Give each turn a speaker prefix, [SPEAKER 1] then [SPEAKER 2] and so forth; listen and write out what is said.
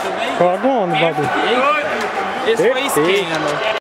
[SPEAKER 1] tudo bem? Qual a onda, Babu? Esse foi esquema.